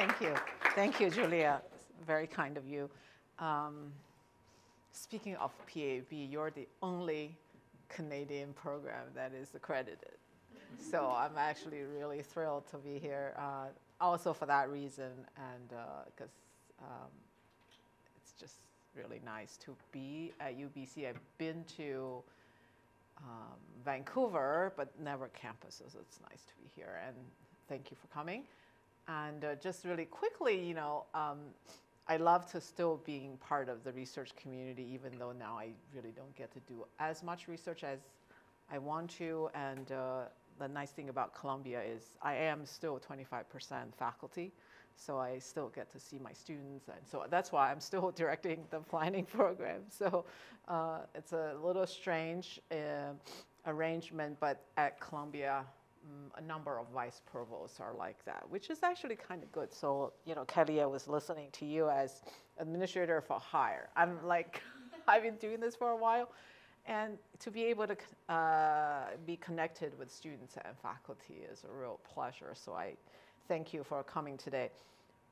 Thank you. Thank you, Julia. Very kind of you. Um, speaking of PAB, you're the only Canadian program that is accredited. so I'm actually really thrilled to be here, uh, also for that reason, and because uh, um, it's just really nice to be at UBC. I've been to um, Vancouver, but never campuses. It's nice to be here, and thank you for coming. And uh, just really quickly, you know, um, I love to still being part of the research community, even though now I really don't get to do as much research as I want to. And uh, the nice thing about Columbia is I am still 25% faculty, so I still get to see my students. And so that's why I'm still directing the planning program. So uh, it's a little strange uh, arrangement, but at Columbia, um, a number of vice provosts are like that, which is actually kind of good. So, you know, Kelly, I was listening to you as administrator for hire. I'm like, I've been doing this for a while. And to be able to uh, be connected with students and faculty is a real pleasure. So I thank you for coming today.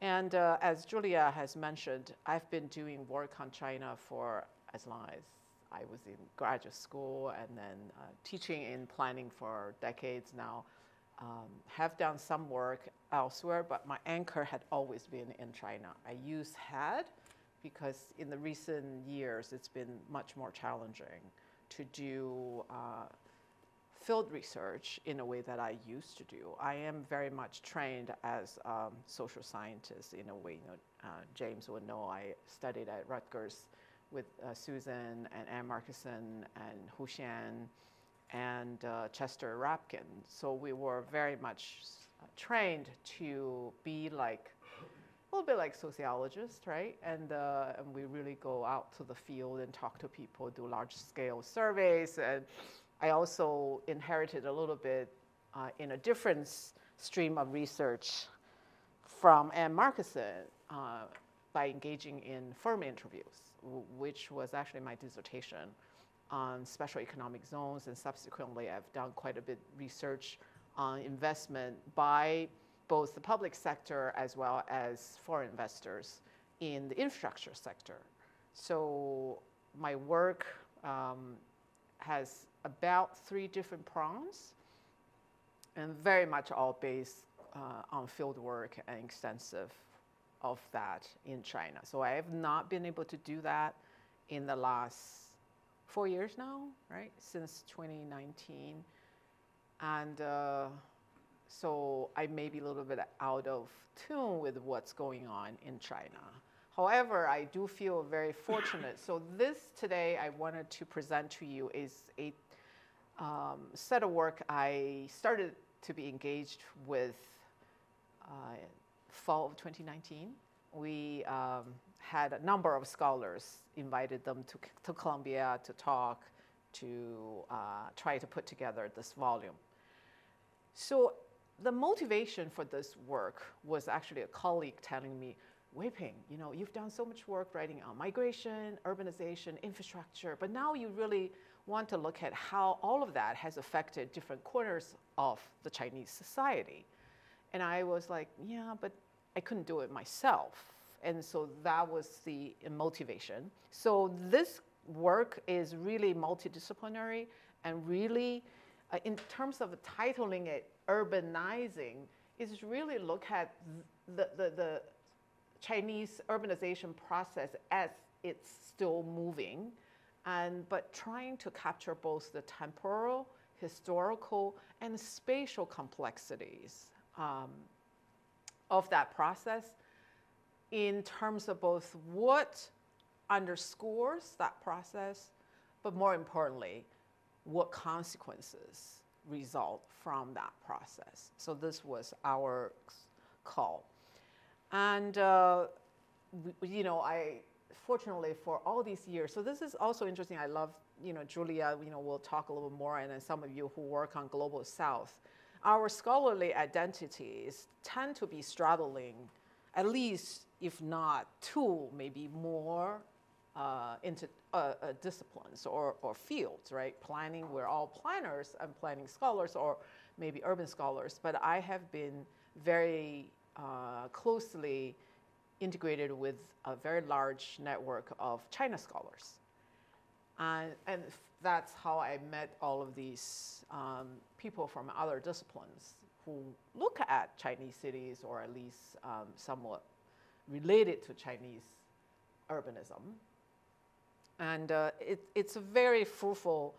And uh, as Julia has mentioned, I've been doing work on China for as long as I was in graduate school and then uh, teaching in planning for decades now. Um, have done some work elsewhere, but my anchor had always been in China. I use had because in the recent years it's been much more challenging to do uh, field research in a way that I used to do. I am very much trained as um, social scientist in a way. You know, uh, James would know I studied at Rutgers with uh, Susan and Ann Markusen and Hu Xian and uh, Chester Rapkin. So we were very much uh, trained to be like a little bit like sociologists, right? And, uh, and we really go out to the field and talk to people, do large scale surveys. And I also inherited a little bit uh, in a different stream of research from Ann Markusen uh, by engaging in firm interviews which was actually my dissertation on special economic zones, and subsequently I've done quite a bit research on investment by both the public sector as well as foreign investors in the infrastructure sector. So my work um, has about three different prongs and very much all based uh, on field work and extensive of that in China. So I have not been able to do that in the last four years now, right? Since 2019. And uh, so I may be a little bit out of tune with what's going on in China. However, I do feel very fortunate. so this today I wanted to present to you is a um, set of work I started to be engaged with uh, fall of 2019, we um, had a number of scholars, invited them to, to Columbia to talk, to uh, try to put together this volume. So the motivation for this work was actually a colleague telling me, Weiping, you know, you've done so much work writing on migration, urbanization, infrastructure, but now you really want to look at how all of that has affected different corners of the Chinese society. And I was like, yeah, but I couldn't do it myself. And so that was the motivation. So this work is really multidisciplinary and really, uh, in terms of titling it urbanizing, is really look at the, the, the Chinese urbanization process as it's still moving, and, but trying to capture both the temporal, historical, and spatial complexities um, of that process in terms of both what underscores that process, but more importantly, what consequences result from that process. So this was our call. And, uh, you know, I, fortunately for all these years, so this is also interesting. I love, you know, Julia, you know, we'll talk a little more, and then some of you who work on Global South our scholarly identities tend to be straddling, at least if not two, maybe more uh, into uh, uh, disciplines or, or fields, right? Planning, we're all planners and planning scholars or maybe urban scholars, but I have been very uh, closely integrated with a very large network of China scholars. And, and that's how I met all of these um, people from other disciplines who look at Chinese cities or at least um, somewhat related to Chinese urbanism. And uh, it, it's a very fruitful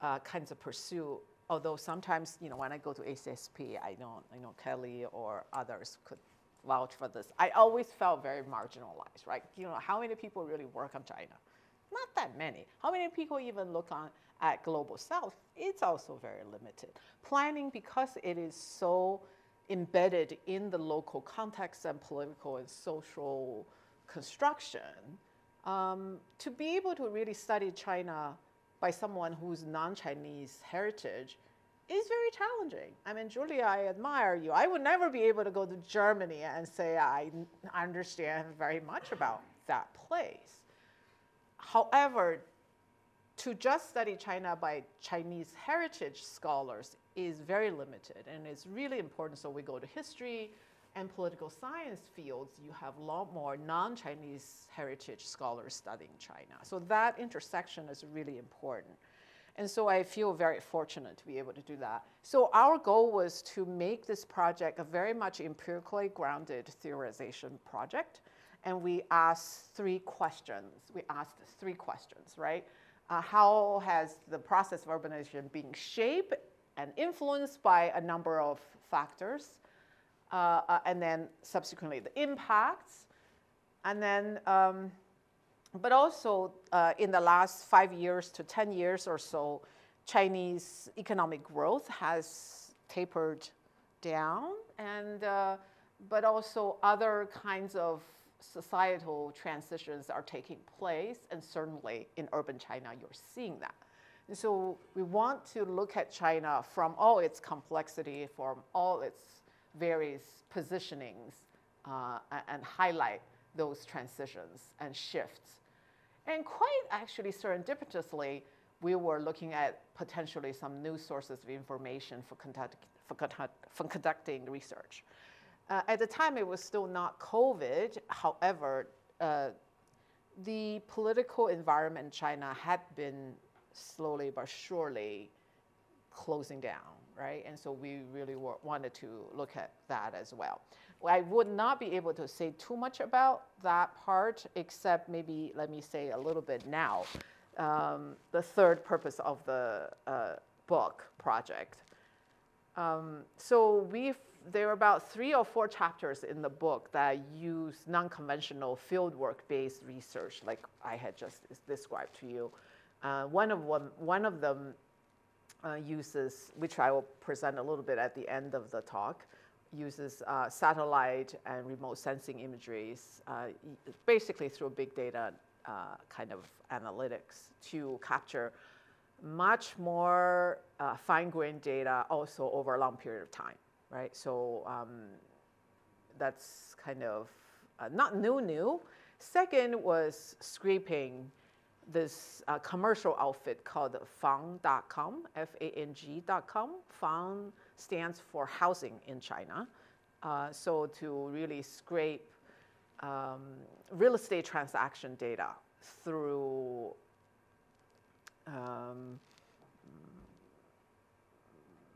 uh, kinds of pursuit, although sometimes, you know, when I go to ACSP, I know, I know Kelly or others could vouch for this. I always felt very marginalized, right? You know, how many people really work on China? Not that many. How many people even look on at Global South? It's also very limited. Planning, because it is so embedded in the local context and political and social construction, um, to be able to really study China by someone who's non-Chinese heritage is very challenging. I mean, Julia, I admire you. I would never be able to go to Germany and say I understand very much about that place. However, to just study China by Chinese heritage scholars is very limited and it's really important. So we go to history and political science fields, you have a lot more non-Chinese heritage scholars studying China. So that intersection is really important. And so I feel very fortunate to be able to do that. So our goal was to make this project a very much empirically grounded theorization project. And we asked three questions. We asked three questions, right? Uh, how has the process of urbanization been shaped and influenced by a number of factors? Uh, uh, and then subsequently the impacts. And then um, but also uh, in the last five years to 10 years or so, Chinese economic growth has tapered down, and, uh, but also other kinds of societal transitions are taking place, and certainly in urban China, you're seeing that. And so we want to look at China from all its complexity, from all its various positionings, uh, and highlight those transitions and shifts and quite actually serendipitously, we were looking at potentially some new sources of information for, conduct, for, for conducting research. Uh, at the time, it was still not COVID. However, uh, the political environment in China had been slowly but surely closing down, right? And so we really were, wanted to look at that as well. I would not be able to say too much about that part, except maybe let me say a little bit now. Um, the third purpose of the uh, book project. Um, so we've, there are about three or four chapters in the book that use non-conventional fieldwork-based research, like I had just described to you. Uh, one, of one, one of them uh, uses, which I will present a little bit at the end of the talk, uses uh, satellite and remote sensing imageries, uh, basically through big data uh, kind of analytics to capture much more uh, fine-grained data also over a long period of time, right? So um, that's kind of uh, not new new. Second was scraping this uh, commercial outfit called Fang.com, F-A-N-G.com, Fang stands for housing in China. Uh, so to really scrape um, real estate transaction data through um,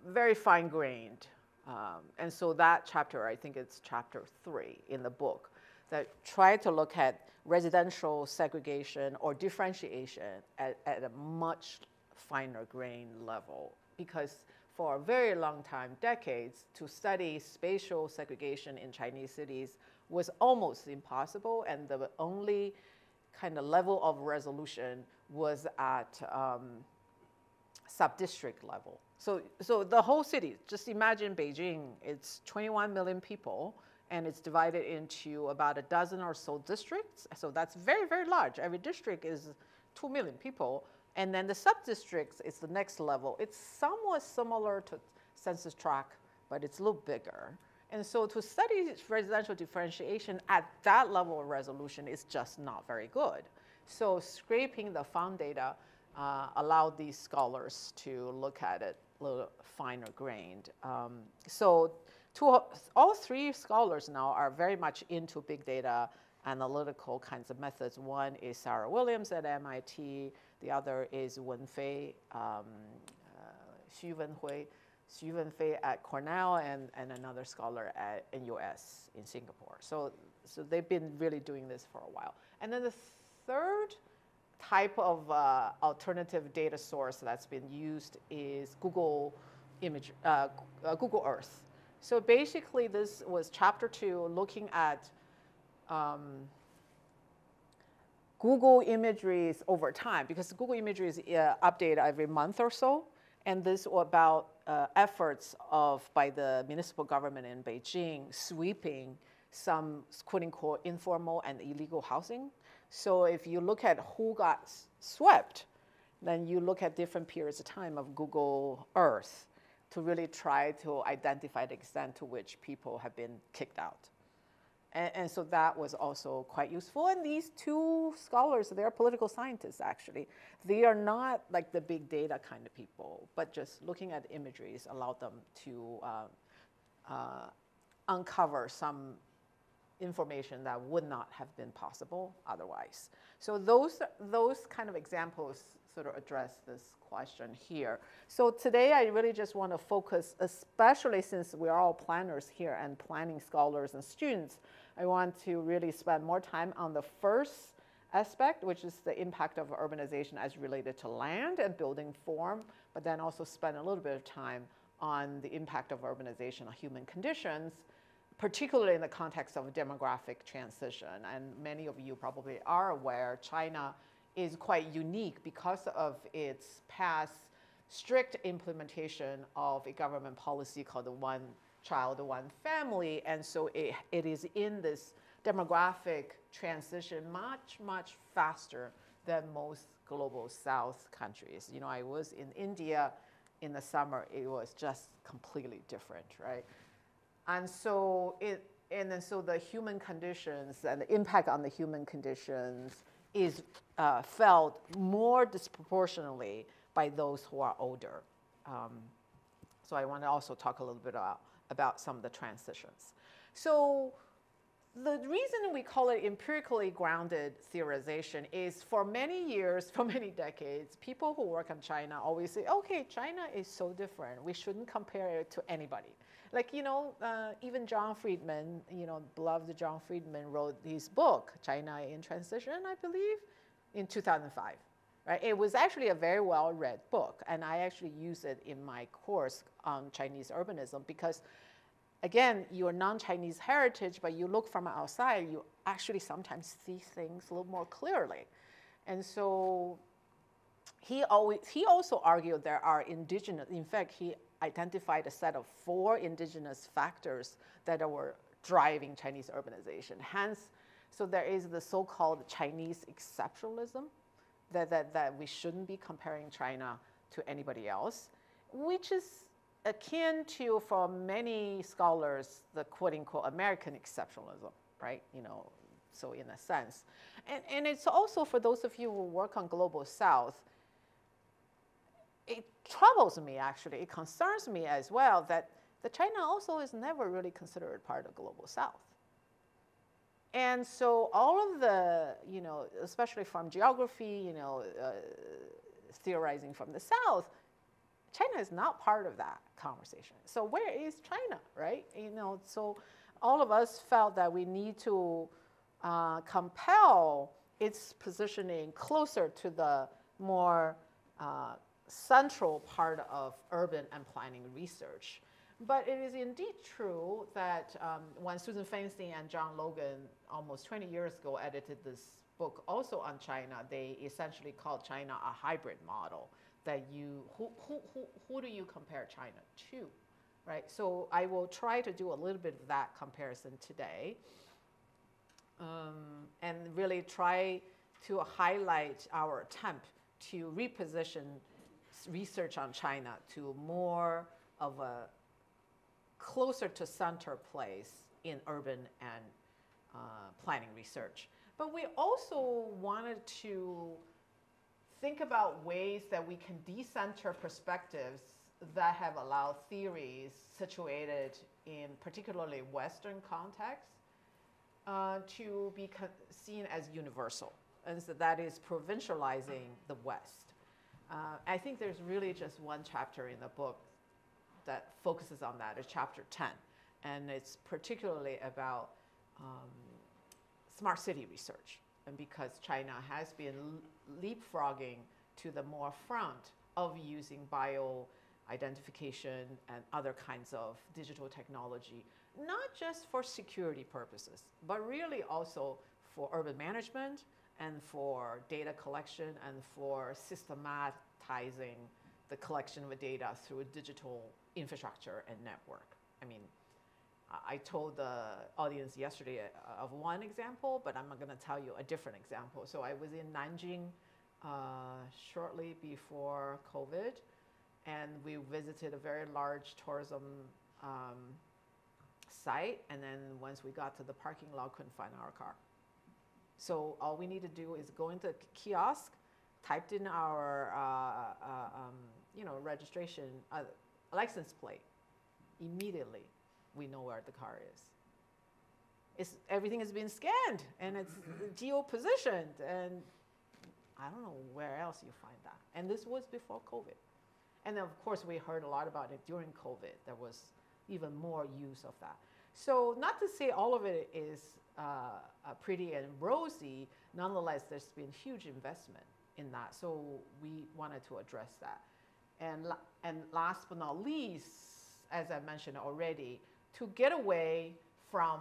very fine-grained. Um, and so that chapter, I think it's chapter three in the book, that try to look at residential segregation or differentiation at, at a much finer grain level because for a very long time, decades, to study spatial segregation in Chinese cities was almost impossible, and the only kind of level of resolution was at um, sub-district level. So, so the whole city, just imagine Beijing, it's 21 million people, and it's divided into about a dozen or so districts. So that's very, very large. Every district is 2 million people. And then the sub-districts is the next level. It's somewhat similar to census tract, but it's a little bigger. And so to study residential differentiation at that level of resolution is just not very good. So scraping the Fang data uh, allowed these scholars to look at it little finer grained. Um, so two, all three scholars now are very much into big data analytical kinds of methods. One is Sarah Williams at MIT. The other is Wenfei, um, uh, Xu Wenhui, Xu Wenfei at Cornell, and, and another scholar at NUS in Singapore. So, so they've been really doing this for a while. And then the third type of uh, alternative data source that's been used is Google image, uh, uh, Google Earth. So basically, this was chapter two, looking at um, Google imageries over time, because Google imageries uh, update every month or so, and this was about uh, efforts of by the municipal government in Beijing sweeping some quote unquote informal and illegal housing. So if you look at who got swept, then you look at different periods of time of Google Earth to really try to identify the extent to which people have been kicked out. And, and, so that was also quite useful. And these two scholars, they're political scientists actually. They are not like the big data kind of people, but just looking at imageries allowed them to uh, uh, uncover some information that would not have been possible otherwise. So those, those kind of examples sort of address this question here. So today I really just want to focus, especially since we're all planners here and planning scholars and students, I want to really spend more time on the first aspect, which is the impact of urbanization as related to land and building form, but then also spend a little bit of time on the impact of urbanization on human conditions, particularly in the context of demographic transition. And many of you probably are aware China is quite unique because of its past strict implementation of a government policy called the one child, one family. And so it, it is in this demographic transition much, much faster than most global south countries. You know, I was in India in the summer, it was just completely different, right? And so it, and then so the human conditions and the impact on the human conditions is uh, felt more disproportionately by those who are older. Um, so I want to also talk a little bit about, about some of the transitions. So the reason we call it empirically grounded theorization is for many years, for many decades, people who work on China always say, okay, China is so different. We shouldn't compare it to anybody. Like, you know, uh, even John Friedmann, you know, beloved John Friedmann wrote his book, China in Transition, I believe, in 2005. Right? It was actually a very well read book, and I actually use it in my course on Chinese urbanism because, again, you're non Chinese heritage, but you look from outside, you actually sometimes see things a little more clearly. And so he, always, he also argued there are indigenous, in fact, he identified a set of four indigenous factors that were driving Chinese urbanization. Hence, so there is the so-called Chinese exceptionalism, that, that, that we shouldn't be comparing China to anybody else, which is akin to, for many scholars, the quote-unquote American exceptionalism, right? You know, so in a sense. And, and it's also for those of you who work on Global South, it troubles me actually, it concerns me as well that the China also is never really considered part of Global South. And so all of the, you know, especially from geography, you know, uh, theorizing from the south, China is not part of that conversation. So where is China, right? You know, so all of us felt that we need to uh, compel its positioning closer to the more uh, central part of urban and planning research. But it is indeed true that um, when Susan Fainstein and John Logan almost 20 years ago edited this book also on China, they essentially called China a hybrid model that you, who, who, who, who do you compare China to, right? So I will try to do a little bit of that comparison today um, and really try to highlight our attempt to reposition research on China to more of a closer to center place in urban and uh, planning research. But we also wanted to think about ways that we can decenter perspectives that have allowed theories situated in particularly Western contexts uh, to be seen as universal. And so that is provincializing the West. Uh, I think there's really just one chapter in the book that focuses on that, is chapter 10. And it's particularly about um, smart city research. And because China has been leapfrogging to the more front of using bio identification and other kinds of digital technology, not just for security purposes, but really also for urban management and for data collection and for systematizing the collection of data through a digital infrastructure and network. I mean, I told the audience yesterday uh, of one example, but I'm going to tell you a different example. So I was in Nanjing uh, shortly before COVID, and we visited a very large tourism um, site. And then once we got to the parking lot, couldn't find our car. So all we need to do is go into a kiosk, typed in our uh, uh, um, you know registration uh, license plate. Immediately, we know where the car is. It's, everything has been scanned and it's geo positioned and I don't know where else you find that. And this was before COVID. And then, of course, we heard a lot about it during COVID. There was even more use of that. So, not to say all of it is uh, uh, pretty and rosy, nonetheless, there's been huge investment in that. So, we wanted to address that. And, and last but not least, as I mentioned already, to get away from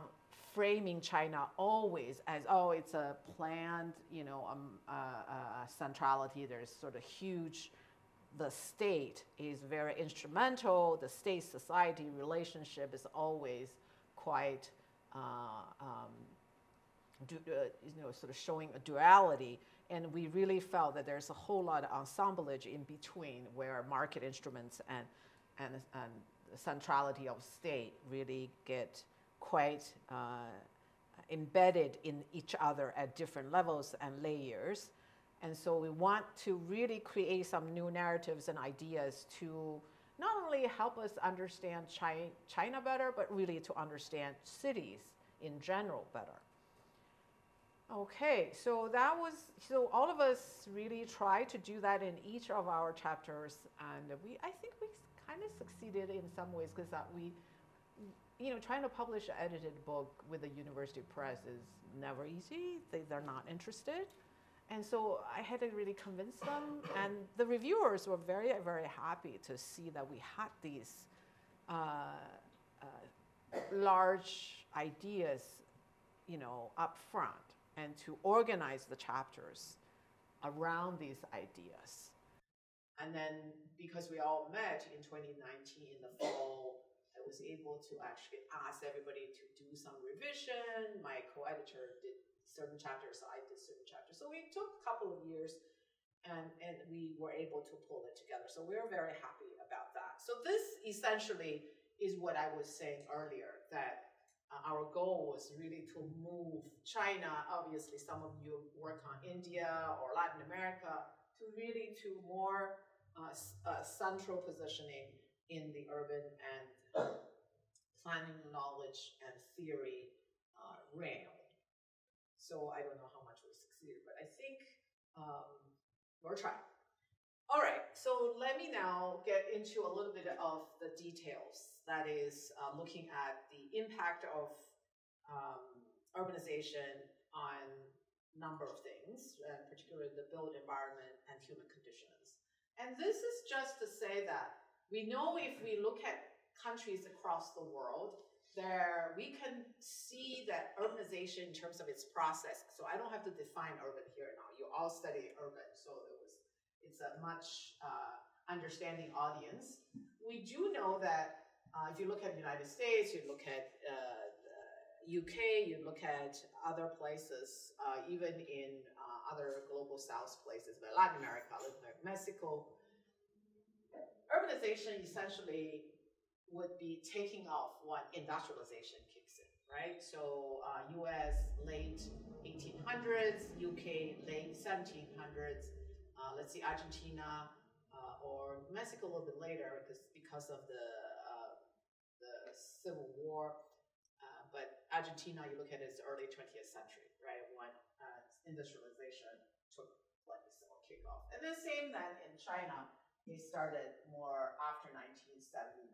framing China always as, oh, it's a planned, you know, um, uh, uh, centrality. There's sort of huge, the state is very instrumental. The state-society relationship is always quite, uh, um, do, uh, you know, sort of showing a duality. And we really felt that there's a whole lot of assemblage in between where market instruments and, and, and centrality of state really get quite uh, embedded in each other at different levels and layers. And so we want to really create some new narratives and ideas to not only help us understand China better, but really to understand cities in general better. Okay, so that was, so all of us really try to do that in each of our chapters. And we, I think we kind of succeeded in some ways because that we, you know, trying to publish an edited book with a university press is never easy. They, they're not interested. And so I had to really convince them. And the reviewers were very, very happy to see that we had these uh, uh, large ideas, you know, up front and to organize the chapters around these ideas. And then because we all met in 2019 in the fall, I was able to actually ask everybody to do some revision. My co-editor did certain chapters, I did certain chapters. So we took a couple of years and, and we were able to pull it together. So we're very happy about that. So this essentially is what I was saying earlier, that uh, our goal was really to move China, obviously some of you work on India or Latin America, to really to more uh, uh, central positioning in the urban and planning knowledge and theory uh, realm. So I don't know how much we succeeded, but I think um, we're trying. All right, so let me now get into a little bit of the details. That is uh, looking at the impact of um, urbanization on a number of things, uh, particularly the built environment and human conditions. And this is just to say that we know if we look at countries across the world, there we can see that urbanization in terms of its process. So I don't have to define urban here now. You all study urban, so it was it's a much uh, understanding audience. We do know that uh, if you look at the United States, you look at uh, UK, you look at other places, uh, even in other global south places, like Latin America, like Mexico, urbanization essentially would be taking off when industrialization kicks in, right? So uh, US late 1800s, UK late 1700s, uh, let's see Argentina uh, or Mexico a little bit later because because of the uh, the civil war. Uh, but Argentina, you look at it, it's early 20th century, right? When industrialization took place or kick off. And the same then in China, it started more after 1979.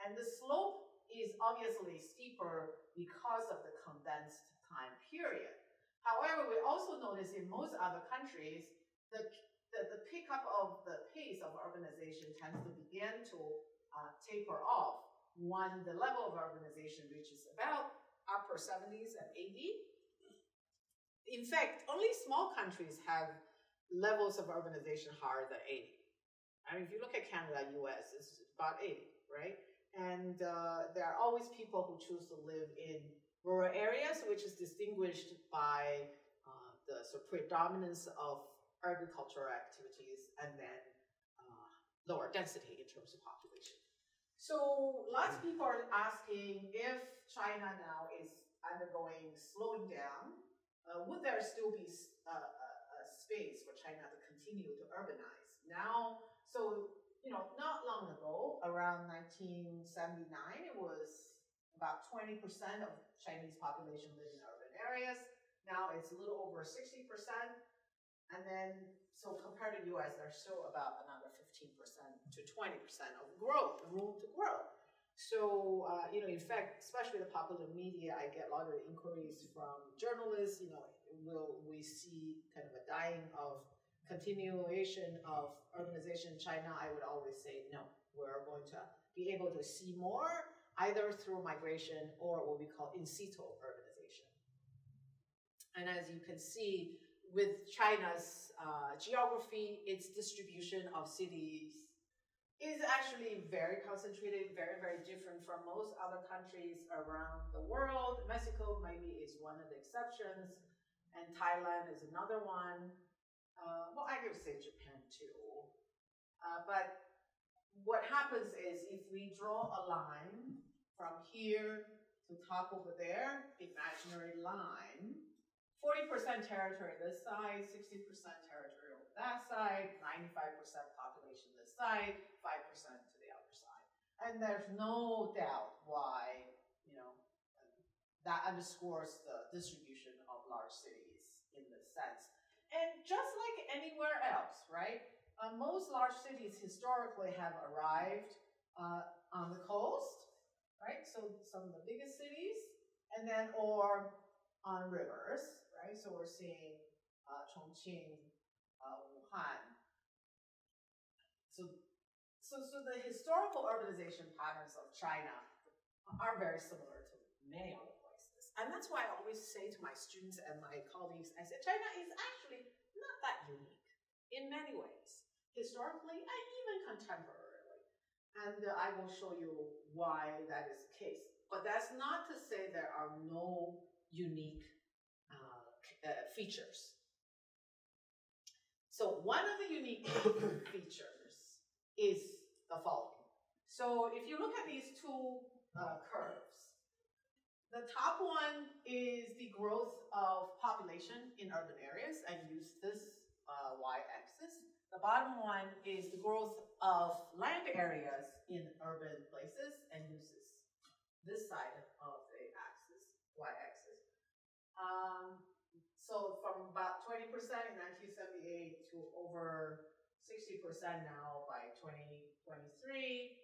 And the slope is obviously steeper because of the condensed time period. However, we also notice in most other countries, the, the, the pickup of the pace of urbanization tends to begin to uh, taper off when the level of urbanization reaches about upper 70s and 80. In fact, only small countries have levels of urbanization higher than 80. I mean, if you look at Canada, US, it's about 80, right? And uh, there are always people who choose to live in rural areas, which is distinguished by uh, the sort of predominance of agricultural activities and then uh, lower density in terms of population. So lots of people are asking if China now is undergoing slowing down, uh, would there still be a, a, a space for China to continue to urbanize? Now, so you know, not long ago, around 1979, it was about 20% of Chinese population lived in urban areas. Now it's a little over 60%. And then, so compared to US, there's still about another 15% to 20% of growth, room to grow. So, uh, you know, in fact, especially the popular media, I get a lot of inquiries from journalists, you know, will we see kind of a dying of continuation of urbanization in China, I would always say no. We're going to be able to see more either through migration or what we call in situ urbanization. And as you can see, with China's uh, geography, its distribution of cities is actually very concentrated, very, very different from most other countries around the world. Mexico maybe is one of the exceptions, and Thailand is another one uh, well, I could say Japan too. Uh, but what happens is if we draw a line from here to top over there, imaginary line, 40% territory this side, 60% territory over that side, 95% population this side, 5% to the other side. And there's no doubt why, you know, that underscores the distribution of large cities in this sense. And just like anywhere else, right? Uh, most large cities historically have arrived uh, on the coast, right? So some of the biggest cities, and then or on rivers, right? So we're seeing uh, Chongqing, uh, Wuhan. So, so, so the historical urbanization patterns of China are very similar to many other places. and that's why I always say to my students and my colleagues, I said, China is actually not that unique in many ways, historically and even contemporarily. And uh, I will show you why that is the case. But that's not to say there are no unique uh, uh, features. So one of the unique features is the following. So if you look at these two uh, curves, the top one is the growth of population in urban areas. I use this uh, y-axis. The bottom one is the growth of land areas in urban places and uses this side of the axis, y-axis. Um, so from about 20% in 1978 to over 60% now by 2023.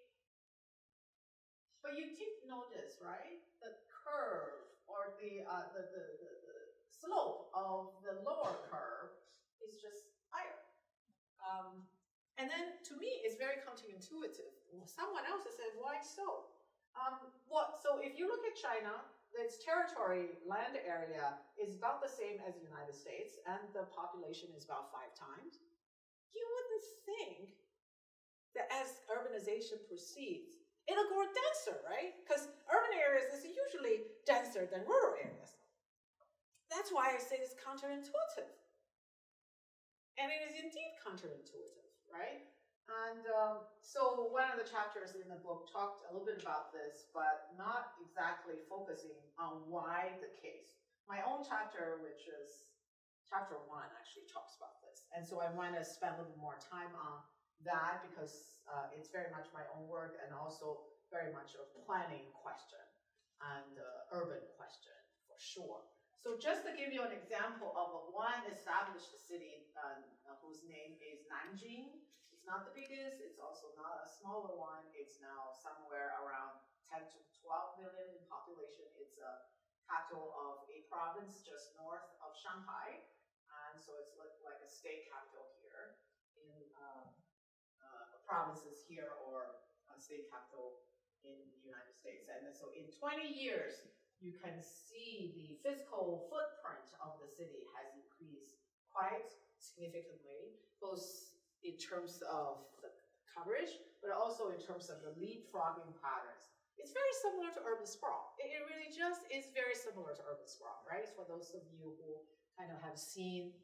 But you did notice, right? The curve or the, uh, the, the, the, the, slope of the lower curve is just higher. Um, and then to me, it's very counterintuitive. Someone else has said, why so? Um, what, so if you look at China, its territory, land area is about the same as the United States, and the population is about five times. You wouldn't think that as urbanization proceeds, it'll grow denser, right? Because urban areas is usually denser than rural areas. That's why I say it's counterintuitive. And it is indeed counterintuitive, right? And um, so one of the chapters in the book talked a little bit about this, but not exactly focusing on why the case. My own chapter, which is chapter one, actually talks about. And so I want to spend a little more time on that because uh, it's very much my own work and also very much a planning question and uh, urban question for sure. So just to give you an example of one established city uh, whose name is Nanjing, it's not the biggest, it's also not a smaller one. It's now somewhere around 10 to 12 million in population. It's a capital of a province just north of Shanghai. So it's like, a state capital here in uh, uh, provinces here or a state capital in the United States. And so in 20 years, you can see the physical footprint of the city has increased quite significantly, both in terms of the coverage, but also in terms of the leapfrogging patterns. It's very similar to urban sprawl. It, it really just is very similar to urban sprawl, right? For those of you who kind of have seen,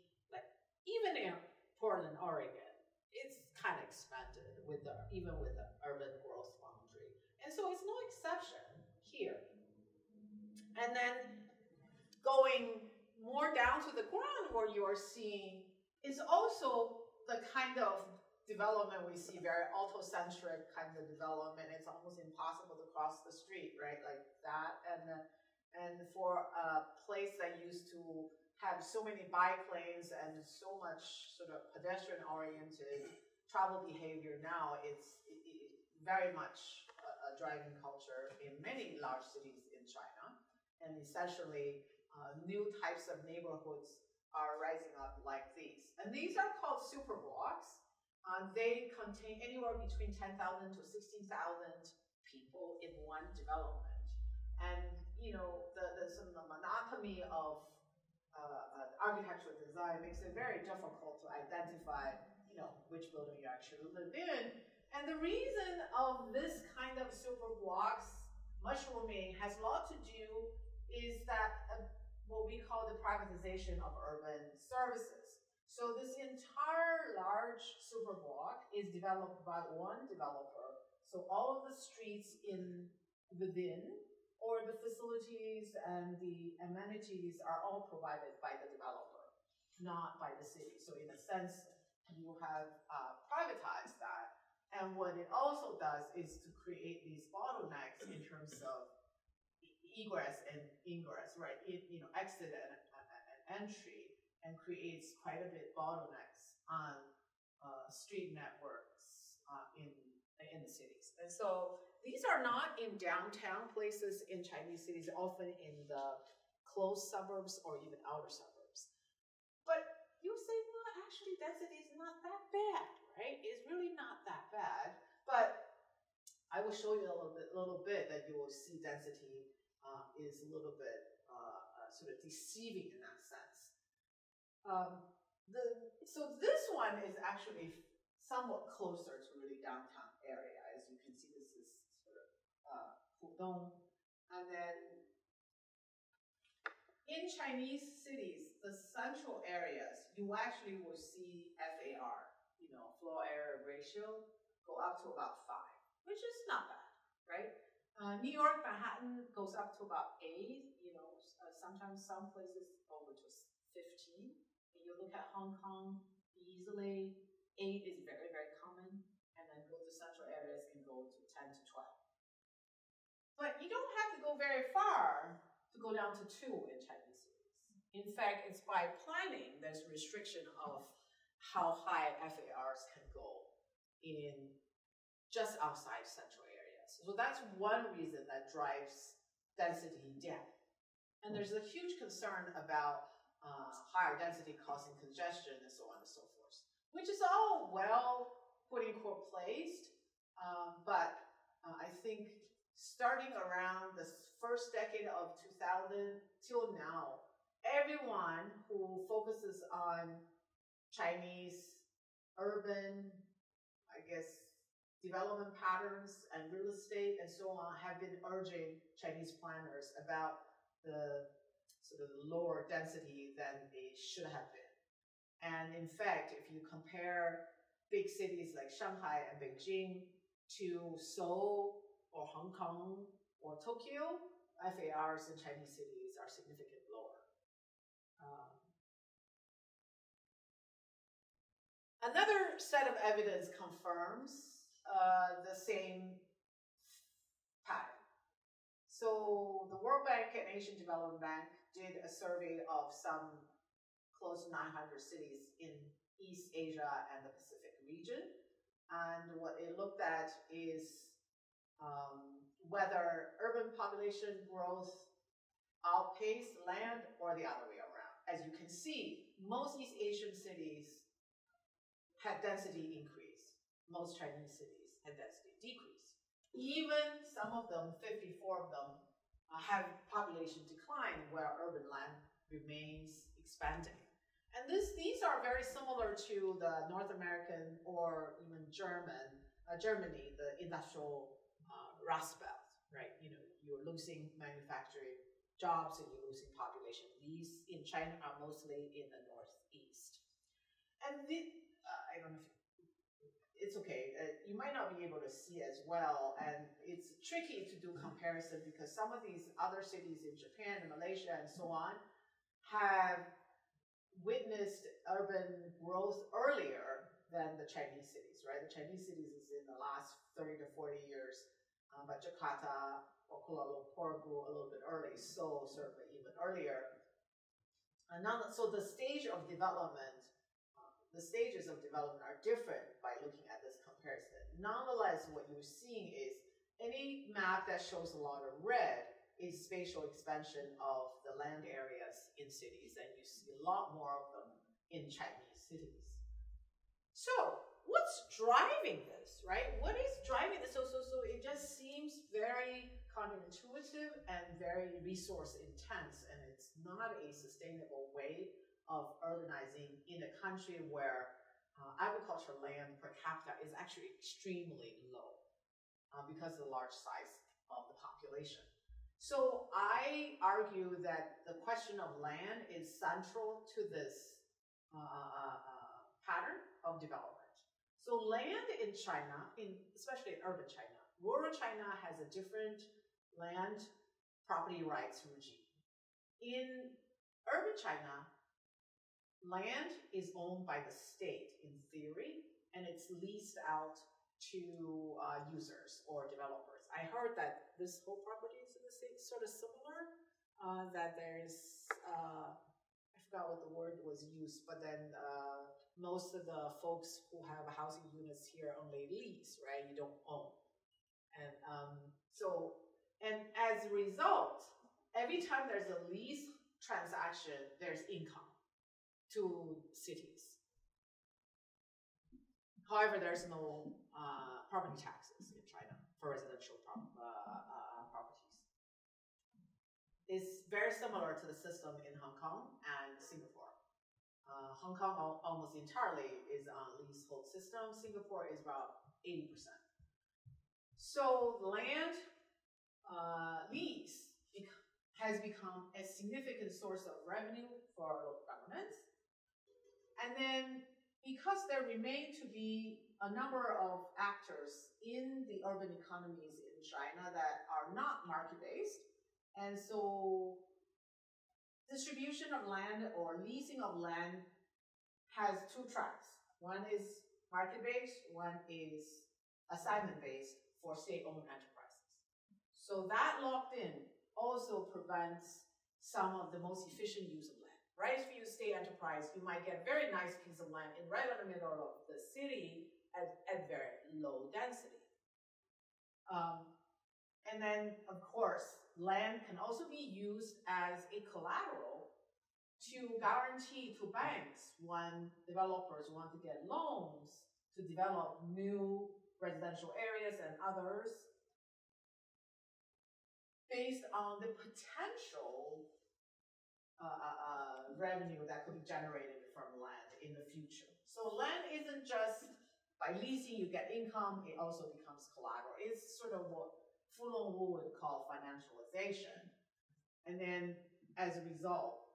even in Portland, Oregon, it's kind of expanded with the, even with the urban growth boundary. And so it's no exception here. And then going more down to the ground where you are seeing is also the kind of development we see, very autocentric kind of development. It's almost impossible to cross the street, right? Like that. And, and for a place that used to have so many bike lanes and so much sort of pedestrian oriented travel behavior now, it's it, it, very much a, a driving culture in many large cities in China and essentially uh, new types of neighborhoods are rising up like these. And these are called super blocks. Um, they contain anywhere between 10,000 to 16,000 people in one development. And, you know, the, the, the monotony of uh, uh, architectural design makes it very difficult to identify, you know, which building you actually live in. And the reason of this kind of super blocks mushrooming has a lot to do is that uh, what we call the privatization of urban services. So this entire large super block is developed by one developer. So all of the streets in within or the facilities and the amenities are all provided by the developer, not by the city. So in a sense, you have uh, privatized that. And what it also does is to create these bottlenecks in terms of egress and ingress, right? It, you know, exit and, and, entry, and creates quite a bit bottlenecks on uh, street networks uh, in in the cities. And so these are not in downtown places in Chinese cities, often in the close suburbs or even outer suburbs. But you say, well, actually, density is not that bad, right? It's really not that bad. But I will show you a little bit, little bit that you will see density uh, is a little bit uh, uh, sort of deceiving in that sense. Um, the, so this one is actually somewhat closer to really downtown area. As you can see, this is sort of uh, And then in Chinese cities, the central areas, you actually will see FAR, you know, floor area ratio, go up to about five, which is not bad, right? Uh, New York, Manhattan goes up to about eight. You know, uh, sometimes some places over to 15. And you look at Hong Kong, easily eight is very, very common. And then go to central areas can go to 10 to 12. But you don't have to go very far to go down to two in Chinese cities. In fact, it's by planning there's restriction of how high FARs can go in just outside central areas. So that's one reason that drives density down. And there's a huge concern about uh, higher density causing congestion and so on and so forth, which is all well, quote unquote, placed. Um, but uh, I think starting around the first decade of 2000 till now, everyone who focuses on Chinese urban, I guess, development patterns and real estate and so on have been urging Chinese planners about the sort of lower density than they should have been. And in fact, if you compare big cities like Shanghai and Beijing to Seoul or Hong Kong or Tokyo, FARs in Chinese cities are significantly lower. Um, another set of evidence confirms uh, the same pattern. So the World Bank and Asian Development Bank did a survey of some close to 900 cities in East Asia and the Pacific region. And what it looked at is um, whether urban population growth outpaced land or the other way around. As you can see, most East Asian cities had density increase. Most Chinese cities had density decrease. Even some of them, 54 of them, uh, have population decline where urban land remains expanding. And this, these are very similar to the North American or even German, uh, Germany, the industrial Rust Belt, right? You know, you're losing manufacturing jobs and you're losing population. These in China are mostly in the northeast. And the, uh, I don't know if it's okay. Uh, you might not be able to see as well, and it's tricky to do comparison because some of these other cities in Japan and Malaysia and so on have witnessed urban growth earlier than the Chinese cities, right? The Chinese cities is in the last 30 to 40 years, um, but Jakarta or Kuala Lumpur grew a little bit early, so certainly even earlier. And now, so the stage of development, uh, the stages of development are different by looking at this comparison. Nonetheless, what you're seeing is any map that shows a lot of red is spatial expansion of the land areas in cities, and you see a lot more of them in Chinese cities. So, what's driving this, right? What is driving this? So, so, so it just seems very counterintuitive and very resource intense, and it's not a sustainable way of urbanizing in a country where uh, agricultural land per capita is actually extremely low uh, because of the large size of the population. So I argue that the question of land is central to this uh, uh, uh, pattern of development. So land in China, in especially in urban China, rural China has a different land property rights regime. In urban China, land is owned by the state in theory, and it's leased out to uh, users or developers. I heard that this whole property is sort of similar. Uh, that there's uh, I forgot what the word was used, but then uh, most of the folks who have housing units here only lease, right? You don't own, and um, so and as a result, every time there's a lease transaction, there's income to cities. However, there's no uh, property taxes in China for residential uh, uh, properties. It's very similar to the system in Hong Kong and Singapore. Uh, Hong Kong almost entirely is on leasehold system. Singapore is about 80%. So land uh, lease has become a significant source of revenue for local governments. And then because there remain to be a number of actors in the urban economies in China that are not market-based, and so distribution of land or leasing of land has two tracks. One is market-based, one is assignment-based for state-owned enterprises. So that locked in also prevents some of the most efficient use of land right? If you state enterprise, you might get a very nice piece of land in right in the middle of the city at, at very low density. Um, and then, of course, land can also be used as a collateral to guarantee to banks when developers want to get loans to develop new residential areas and others based on the potential uh, uh, uh, revenue that could be generated from land in the future. So land isn't just by leasing you get income, it also becomes collateral. It's sort of what Fu Wu would call financialization. And then as a result,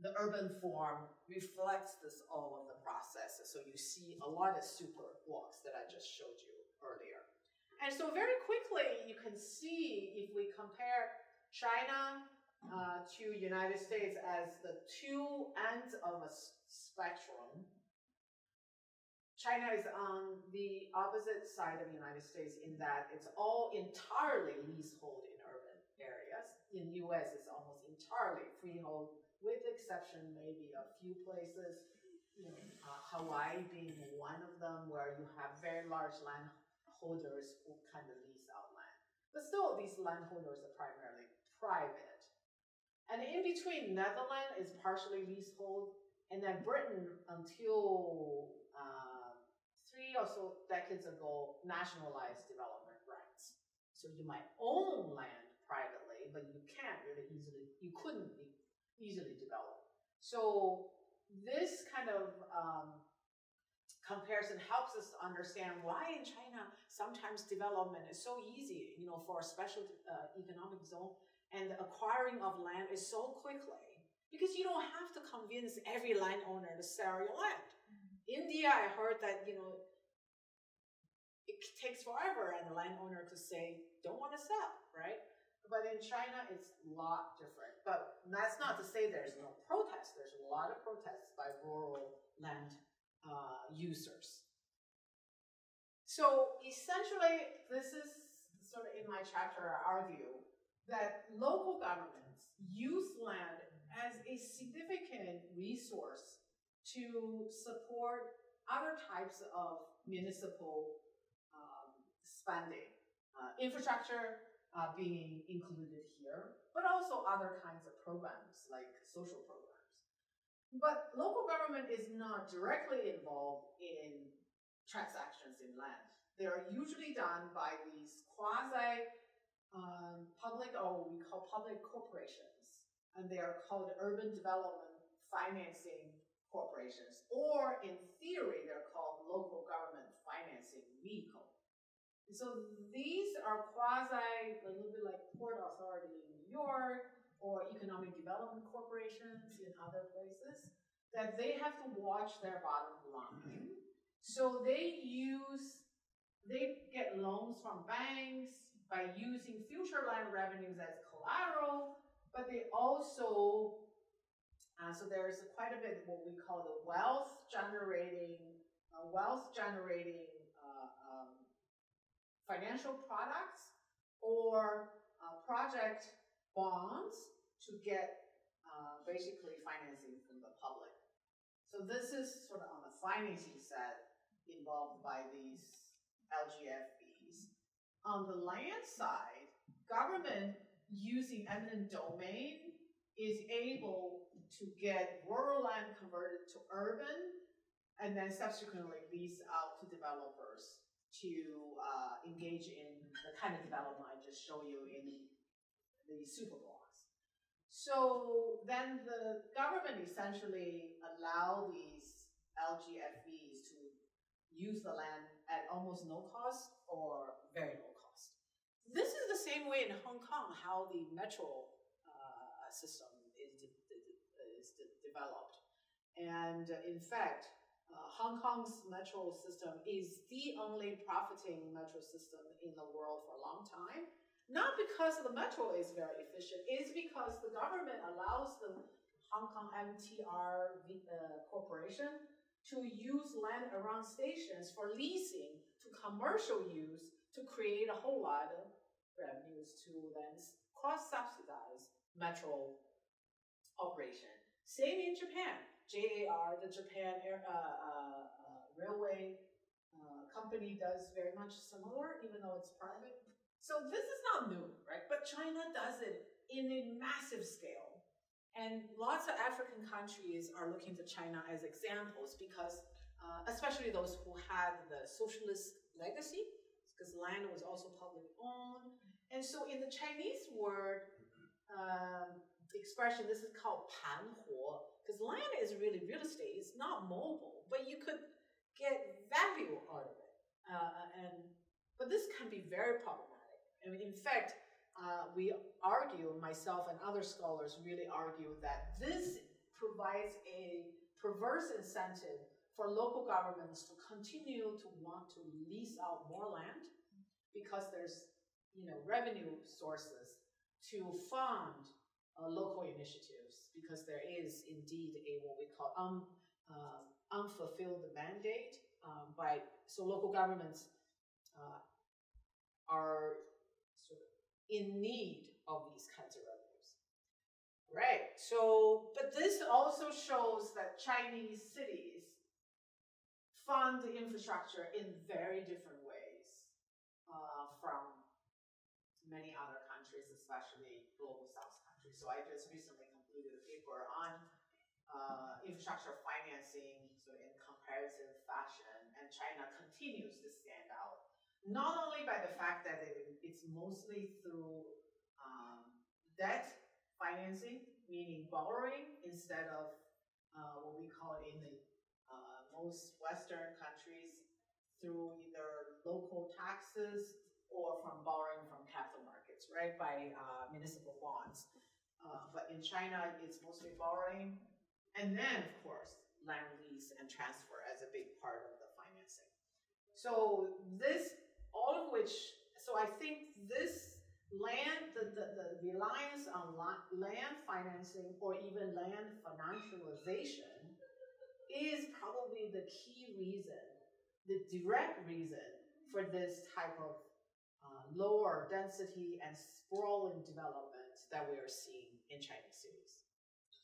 the urban form reflects this all of the processes. So you see a lot of super blocks that I just showed you earlier. And so very quickly, you can see if we compare China uh, to United States as the two ends of a spectrum. China is on the opposite side of the United States in that it's all entirely leasehold in urban areas. In the US, it's almost entirely freehold, with exception maybe a few places, you know, uh, Hawaii being one of them, where you have very large landholders who kind of lease out land. But still, these landholders are primarily private. And in between, Netherlands is partially leasehold, and then Britain until uh, three or so decades ago nationalized development rights. So you might own land privately, but you can't really easily, you couldn't easily develop. So this kind of um, comparison helps us understand why in China sometimes development is so easy, you know, for a special uh, economic zone, and the acquiring of land is so quickly because you don't have to convince every landowner to sell your land. Mm-hmm. India, I heard that you know it takes forever, and the landowner to say don't want to sell, right? But in China, it's a lot different. But that's not to say there's no protest. There's a lot of protests by rural land uh, users. So essentially, this is sort of in my chapter, I argue that local governments use land as a significant resource to support other types of municipal spending, uh, infrastructure uh, being included here, but also other kinds of programs like social programs. But local government is not directly involved in transactions in land. They are usually done by these quasi um, public or we call public corporations, and they are called urban development financing corporations, or in theory, they're called local government financing vehicle. So these are quasi, a little bit like Port Authority in New York or economic development corporations in other places, that they have to watch their bottom line. So they use, they get loans from banks, by using future land revenues as collateral, but they also, uh, so there's quite a bit what we call the wealth generating, uh, wealth generating financial products or uh, project bonds to get uh, basically financing from the public. So this is sort of on the financing side involved by these LGFVs. On the land side, government using eminent domain is able to get rural land converted to urban and then subsequently lease out to developers to uh, engage in the kind of development I just showed you in the super blocks. So then the government essentially allow these LGFVs to use the land at almost no cost or very low cost. This is the same way in Hong Kong, how the metro uh, system is, de is de developed. And in fact, uh, Hong Kong's metro system is the only profiting metro system in the world for a long time. Not because the metro is very efficient, it's because the government allows the Hong Kong MTR uh, Corporation to use land around stations for leasing to commercial use to create a whole lot of revenues to then cross-subsidize metro operation. Same in Japan. JAR, the Japan Air, uh, uh, uh, Railway uh, company, does very much similar, even though it's private. So this is not new, right? But China does it in a massive scale. And lots of African countries are looking to China as examples because, uh, especially those who had the socialist legacy, because land was also public owned. And so in the Chinese word, um, expression, this is called 盘活, because land is really real estate. It's not mobile, but you could get value out of it. Uh, and but this can be very problematic. I mean, in fact, uh, we argue, myself and other scholars really argue that this provides a perverse incentive for local governments to continue to want to lease out more land because there's you know revenue sources to fund uh, local initiatives because there is indeed a what we call un, uh, unfulfilled mandate um, by so local governments uh, are sort of in need of these kinds of revenues. Right. So, but this also shows that Chinese cities fund the infrastructure in very different ways uh, from many other countries, especially global south. So I just recently completed a paper on uh, infrastructure financing sort of in comparative fashion, and China continues to stand out. Not only by the fact that it, it's mostly through um, debt financing, meaning borrowing instead of uh, what we call in the uh, most Western countries through either local taxes or from borrowing from capital markets, right, by uh, municipal bonds. Uh, but in China, it's mostly borrowing, and then, of course, land lease and transfer as a big part of the financing. So this, all of which, so I think this land, the, the, the reliance on land financing or even land financialization is probably the key reason, the direct reason for this type of uh, lower density and sprawling development that we are seeing in Chinese cities.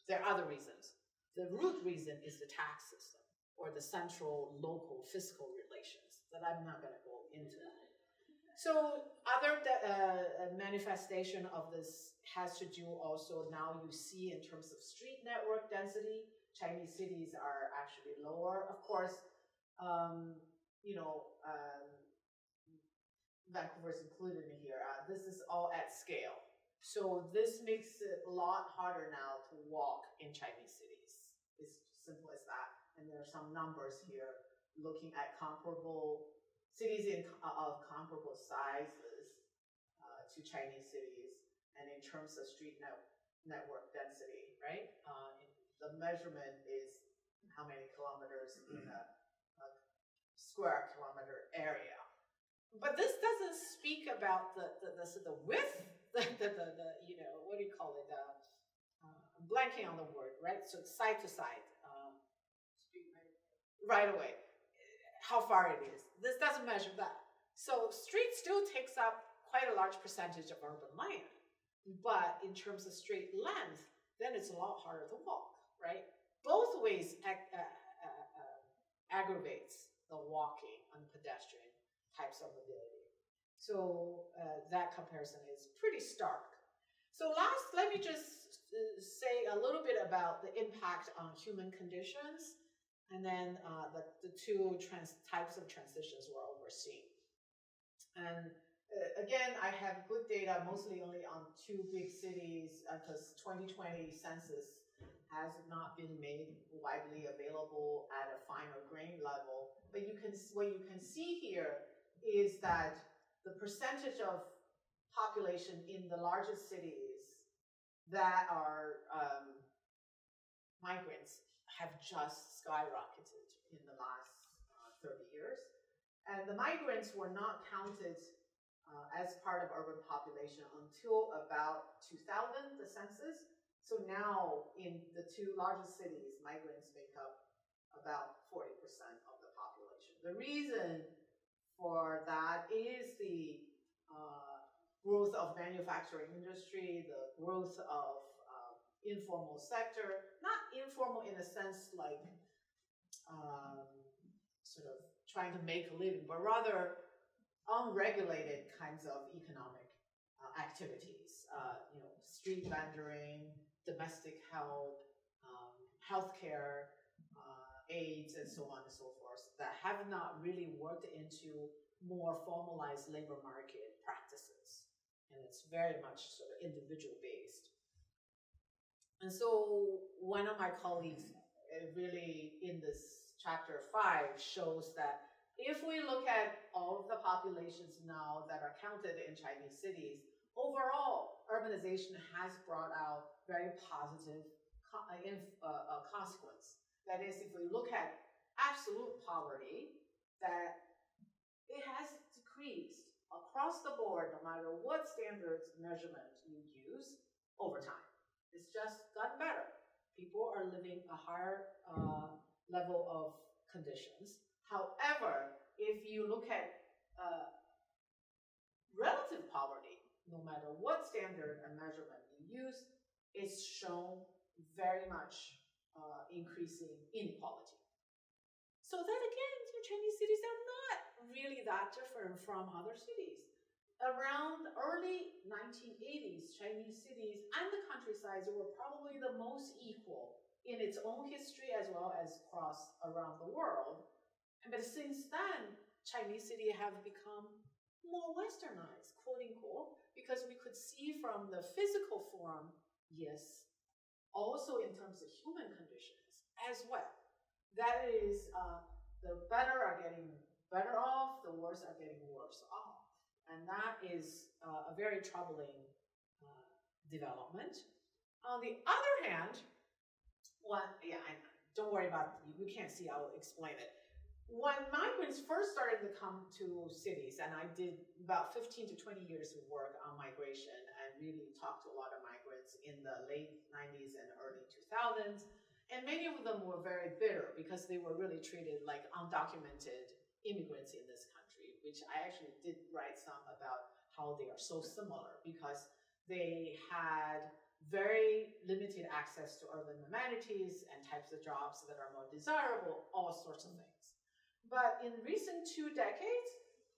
There are other reasons. The root reason is the tax system or the central local fiscal relations that I'm not going to go into. So other uh, manifestation of this has to do also now you see in terms of street network density, Chinese cities are actually lower. Of course, um, you know, um, Vancouver is included in here. Uh, this is all at scale. So this makes it a lot harder now to walk in Chinese cities. It's simple as that. And there are some numbers here looking at comparable cities in, uh, of comparable sizes uh, to Chinese cities, and in terms of street net, network density, right? Uh, the measurement is how many kilometers in a, a square kilometer area. But this doesn't speak about the the, the, the width, the, the, the, the, you know, what do you call it? Uh, I'm blanking on the word, right? So it's side to side. Um, right away. How far it is. This doesn't measure that. So street still takes up quite a large percentage of urban land. But in terms of street length, then it's a lot harder to walk, right? Both ways ag- uh, uh, uh, aggravates the walking and pedestrian types of mobility. So uh, that comparison is pretty stark. So last, let me just uh, say a little bit about the impact on human conditions, and then uh, the, the two trans- types of transitions we're overseeing. And uh, again, I have good data mostly only on two big cities because uh, 2020 census has not been made widely available at a finer grain level. But you can what you can see here is that the percentage of population in the largest cities that are um, migrants have just skyrocketed in the last uh, 30 years. And the migrants were not counted uh, as part of urban population until about 2000, the census. So now in the two largest cities, migrants make up about 40% of the population. The reason for that is the uh, growth of manufacturing industry, the growth of uh, informal sector, not informal in a sense like um, sort of trying to make a living, but rather unregulated kinds of economic uh, activities, uh, you know, street vendoring, domestic help, um, healthcare, uh, aids, and so on and so forth, that have not really worked into more formalized labor market practices. And it's very much sort of individual based. And so one of my colleagues uh, really in this chapter five shows that if we look at all of the populations now that are counted in Chinese cities, overall urbanization has brought out very positive uh, uh, uh, consequence. That is, if we look at absolute poverty, that it has decreased across the board, no matter what standards measurement you use over time. It's just gotten better. People are living a higher uh, level of conditions. However, if you look at uh, relative poverty, no matter what standard and measurement you use, it's shown very much uh, increasing inequality. So then again, Chinese cities are not really that different from other cities. Around early 1980s, Chinese cities and the countryside were probably the most equal in its own history as well as across around the world. But since then, Chinese cities have become more westernized, quote unquote, because we could see from the physical form, yes, also in terms of human conditions as well. That is, uh, the better are getting better off, the worse are getting worse off. And that is uh, a very troubling uh, development. On the other hand, one, yeah, I, don't worry about it. We can't see, I'll explain it. When migrants first started to come to cities, and I did about 15 to 20 years of work on migration and really talked to a lot of migrants in the late 90s and early 2000s, and many of them were very bitter because they were really treated like undocumented immigrants in this country, which I actually did write some about how they are so similar because they had very limited access to urban amenities and types of jobs that are more desirable, all sorts of things. But in recent two decades,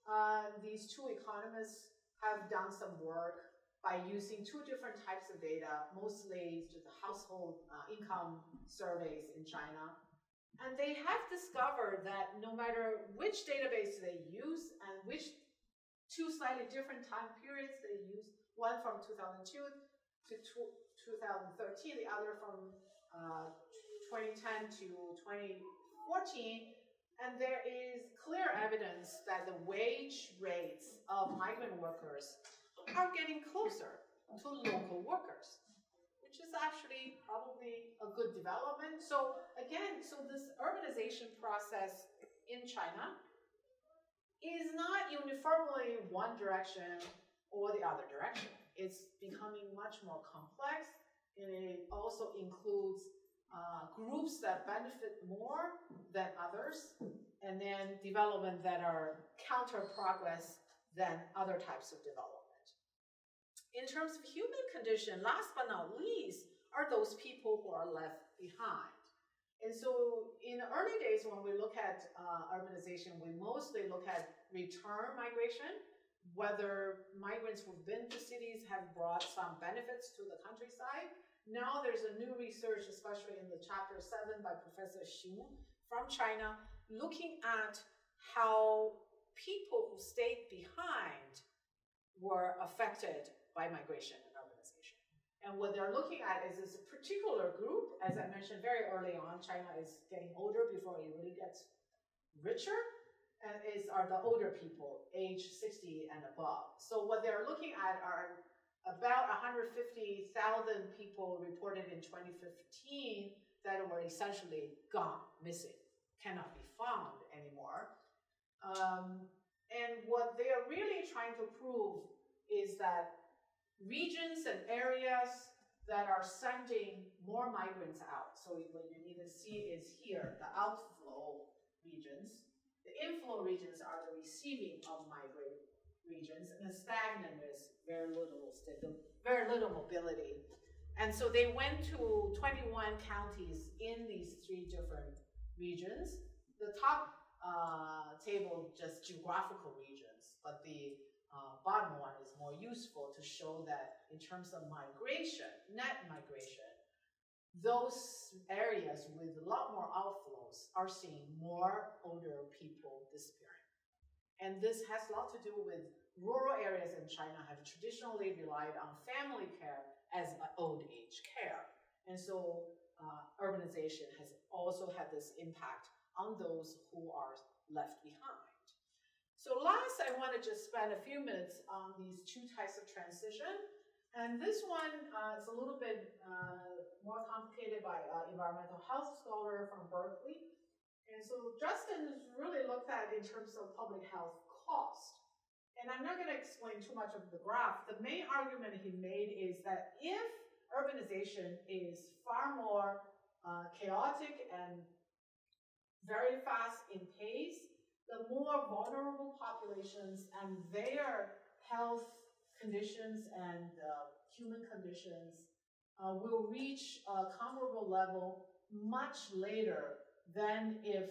uh, these two economists have done some work by using two different types of data, mostly just household uh, income surveys in China. And they have discovered that no matter which database they use and which two slightly different time periods they use, one from 2002 to 2013, the other from uh, 2010 to 2014, and there is clear evidence that the wage rates of migrant workers are getting closer to local workers, which is actually probably a good development. So again, so this urbanization process in China is not uniformly one direction or the other direction. It's becoming much more complex, and it also includes uh, groups that benefit more than others, and then development that are counter progress than other types of development. In terms of human condition, last but not least, are those people who are left behind. And so in the early days, when we look at uh, urbanization, we mostly look at return migration, whether migrants who've been to cities have brought some benefits to the countryside. Now there's a new research, especially in the chapter seven by Professor Xu from China, looking at how people who stayed behind were affected by migration and urbanization. And what they're looking at is this particular group, as I mentioned very early on, China is getting older before it really gets richer, and is are the older people, age 60 and above. So what they're looking at are about 150,000 people reported in 2015 that were essentially gone, missing, cannot be found anymore. Um, and what they are really trying to prove is that regions and areas that are sending more migrants out. So what you need to see is here, the outflow regions. The inflow regions are the receiving of migrant regions, and the stagnant is very little, very little mobility. And so they went to 21 counties in these three different regions. The top uh, table just geographical regions, but the uh, bottom one is more useful to show that in terms of migration, net migration, those areas with a lot more outflows are seeing more older people disappearing. And this has a lot to do with rural areas in China have traditionally relied on family care as old age care. And so uh, urbanization has also had this impact on those who are left behind. So last, I want to just spend a few minutes on these two types of transition. And this one uh, is a little bit uh, more complicated by uh, environmental health scholar from Berkeley. And so Justin has really looked at in terms of public health cost. And I'm not going to explain too much of the graph. The main argument he made is that if urbanization is far more uh, chaotic and very fast in pace, the more vulnerable populations and their health conditions and uh, human conditions uh, will reach a comparable level much later than if,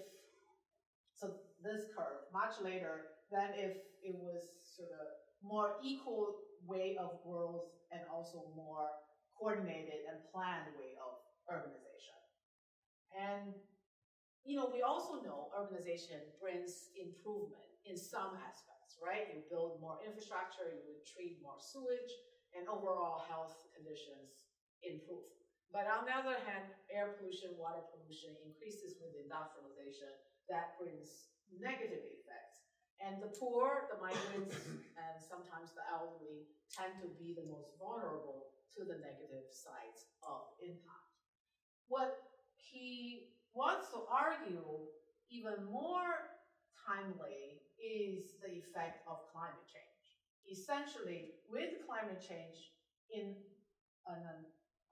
so this curve, much later than if it was sort of more equal way of growth and also more coordinated and planned way of urbanization. And you know, we also know urbanization brings improvement in some aspects, right? You build more infrastructure, you treat more sewage, and overall health conditions improve. But on the other hand, air pollution, water pollution increases with industrialization. That brings negative effects. And the poor, the migrants, and sometimes the elderly tend to be the most vulnerable to the negative sides of impact. What he wants to argue even more timely is the effect of climate change. Essentially, with climate change, in an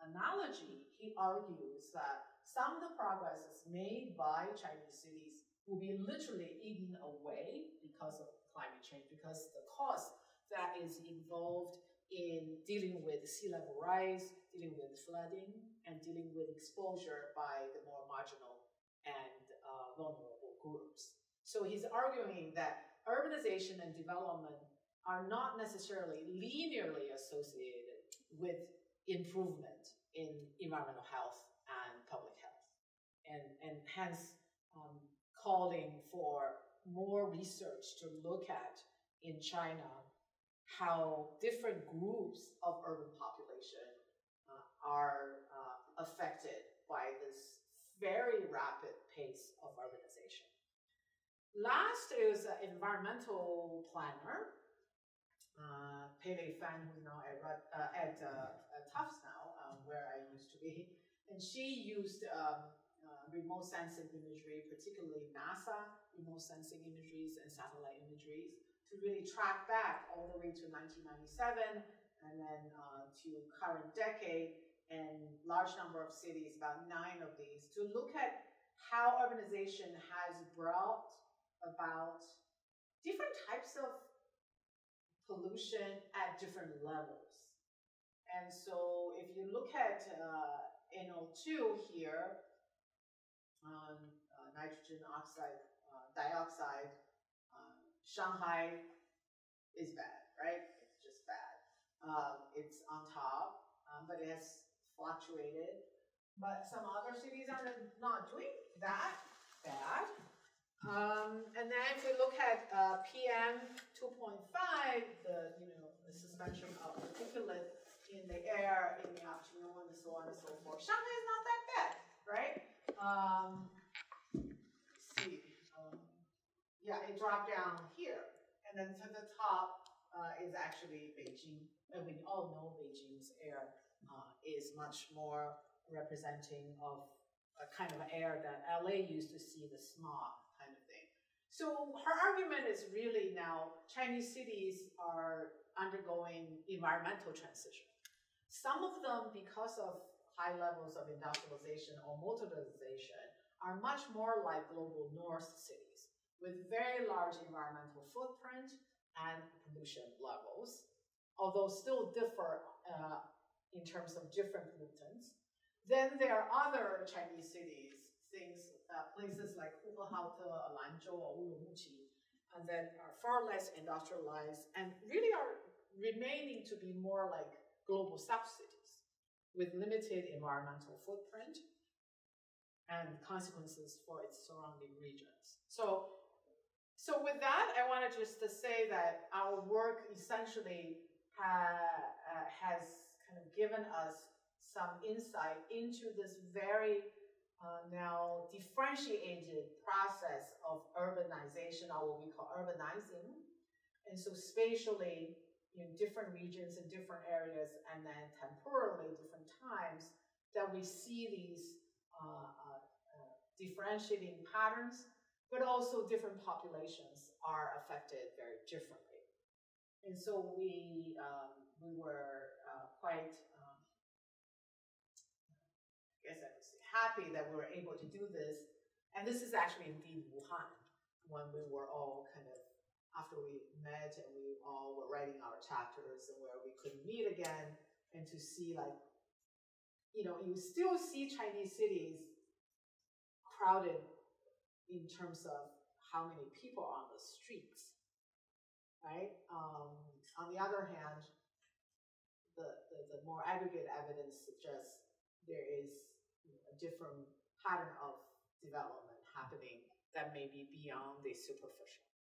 analogy, he argues that some of the progresses made by Chinese cities will be literally eaten away because of climate change, because the cost that is involved in dealing with sea level rise, dealing with flooding, and dealing with exposure by the more marginal and uh, vulnerable groups. So he's arguing that urbanization and development are not necessarily linearly associated with improvement in environmental health and public health, and, and hence um, calling for more research to look at in China how different groups of urban population uh, are uh, affected by this very rapid pace of urbanization. Last is an environmental planner, uh, Pei Fan, who's now at, uh, at uh, Tufts now, um, where I used to be. And she used um, uh, remote sensing imagery, particularly NASA remote sensing imageries and satellite imageries, to really track back all the way to 1997 and then uh, to current decade and large number of cities, about nine of these, to look at how urbanization has brought about different types of pollution at different levels. And so if you look at uh, NO2 here, um, uh, nitrogen oxide, uh, dioxide, Shanghai is bad, right? It's just bad. Um, it's on top, um, but it has fluctuated. But some other cities are not doing that bad. Um, and then if we look at uh, PM 2.5, the you know the suspension of particulate in the air in the afternoon and so on and so forth, Shanghai is not that bad, right? Um, see, um, yeah, it dropped down here, and then to the top uh, is actually Beijing, and we all know Beijing's air uh, is much more representing of a kind of air that LA used to see the smog kind of thing. So her argument is really now Chinese cities are undergoing environmental transition. Some of them, because of high levels of industrialization or motorization, are much more like global north cities with very large environmental footprint and pollution levels, although still differ uh, in terms of different pollutants. Then there are other Chinese cities, things, uh, places like Huhehaote, Lanzhou, or Urumqi, and then are far less industrialized and really are remaining to be more like global south cities with limited environmental footprint and consequences for its surrounding regions. So, so with that, I wanted just to say that our work essentially ha, uh, has kind of given us some insight into this very uh, now differentiated process of urbanization, or what we call urbanizing. And so spatially, in different regions and different areas, and then temporally, different times, that we see these uh, uh, uh differentiating patterns, but also different populations are affected very differently. And so we um, we were uh, quite, um, I guess I would say, happy that we were able to do this and this is actually indeed Wuhan, when we were all kind of after we met and we all were writing our chapters and where we couldn't meet again, and to see like, you know, you still see Chinese cities crowded in terms of how many people on the streets, right? Um, on the other hand, the, the, the more aggregate evidence suggests there is you know, a different pattern of development happening that may be beyond the superficial.